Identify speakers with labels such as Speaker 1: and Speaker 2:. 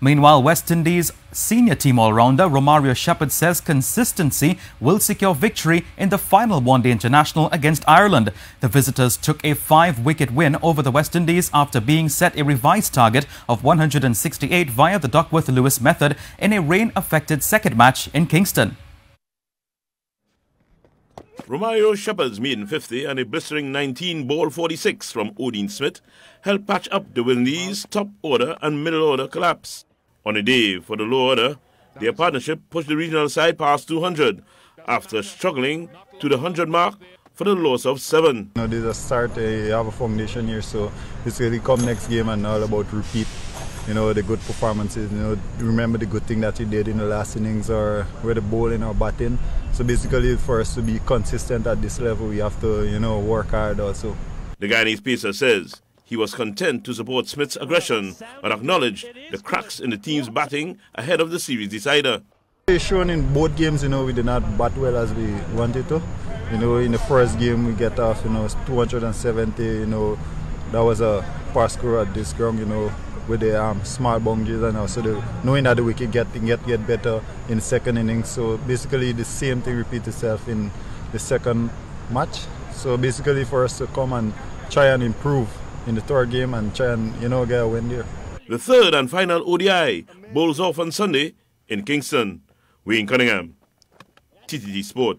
Speaker 1: Meanwhile, West Indies senior team all-rounder Romario Shepherd says consistency will secure victory in the final one-day international against Ireland. The visitors took a five-wicket win over the West Indies after being set a revised target of 168 via the Duckworth-Lewis method in a rain-affected second match in Kingston.
Speaker 2: Romario Shepherd's maiden 50 and a blistering 19 ball 46 from Odean Smith helped patch up the Windies' top order and middle order collapse. On a day for the low order, their partnership pushed the regional side past 200 after struggling to the 100 mark for the loss of seven.
Speaker 3: You know, there's a start, uh, have a foundation here, so it's really come next game and all about repeat you know, the good performances. You know, remember the good thing that you did in the last innings or with the bowling or batting. So basically, for us to be consistent at this level, we have to, you know, work hard also.
Speaker 2: The Guyanese pacer says he was content to support Smith's aggression and acknowledged the cracks in the team's batting ahead of the series decider.
Speaker 3: Shown in both games, you know, we did not bat well as we wanted to. You know, in the first game we get off, you know, 270, you know, that was a pass score at this ground, you know, with the um, small and also the, knowing that the wicket get get get better in the second inning. So basically the same thing repeat itself in the second match. So basically for us to come and try and improve in the third game and try and you know get a win there.
Speaker 2: The third and final ODI bowls off on Sunday in Kingston. Wayne Cunningham, TTT Sport.